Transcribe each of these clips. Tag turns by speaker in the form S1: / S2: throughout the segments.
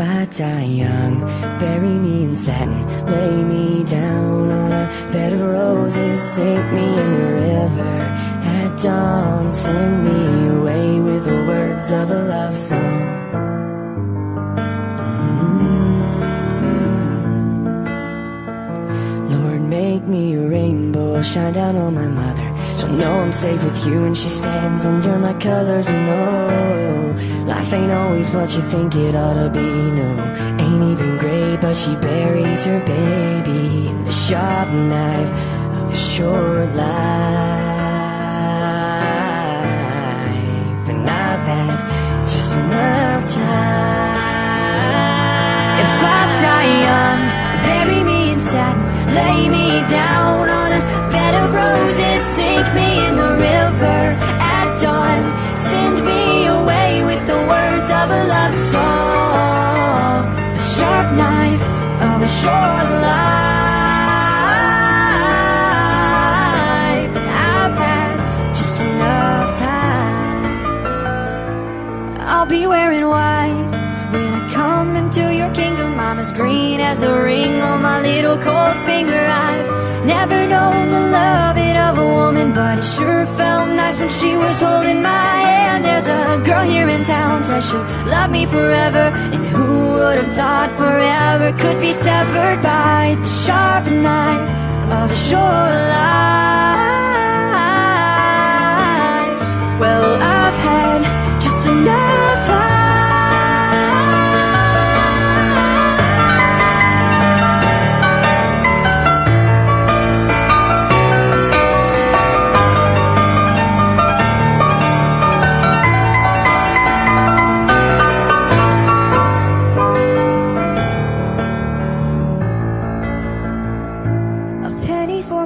S1: I die young, bury me in satin, lay me down on a bed of roses, sink me in the river at dawn, send me away with the words of a love song. Rainbow, shine down on my mother. She'll know I'm safe with you and she stands under my colors. And no Life ain't always what you think it ought to be, no. Ain't even great but she buries her baby In the sharp knife of a short life. And I've had just enough time. If I die young, short life I've had just enough time I'll be wearing white when I come into your kingdom. I'm as green as the ring on my little cold finger. I've never known the loving of a woman, but it sure felt nice when she was holding my hand. There's a girl here in town says she'll love me forever, and who would have thought forever could be severed by the sharp knife of a short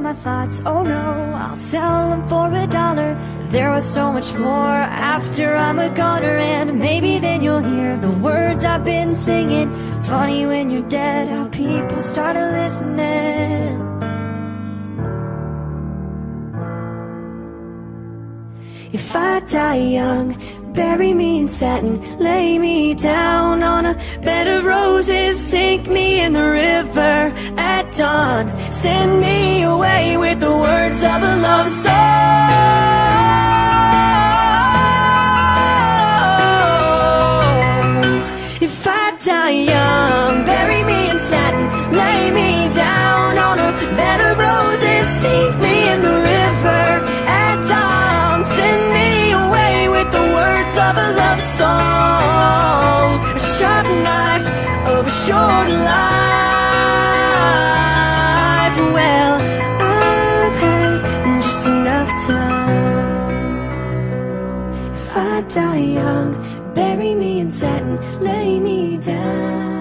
S1: my thoughts, oh no, I'll sell them for a dollar. There was so much more after I'm a goner, and maybe then you'll hear the words I've been singing. Funny when you're dead, how people started listening. If I die young, bury me in satin, lay me down on a bed of roses, sink me in the river dawn, send me away with the words of a love song. If I die young, bury me in satin, lay me down on a bed of roses, sink me in the river at dawn, send me away with the words of a love song, a sharp knife of a short life. die young. Bury me in satin, lay me down.